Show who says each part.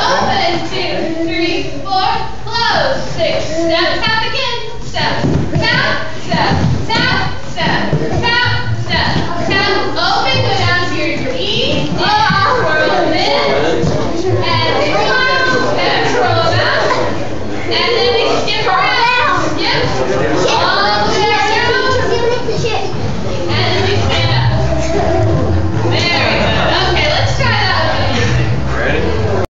Speaker 1: Open, two, three, four, close. Six,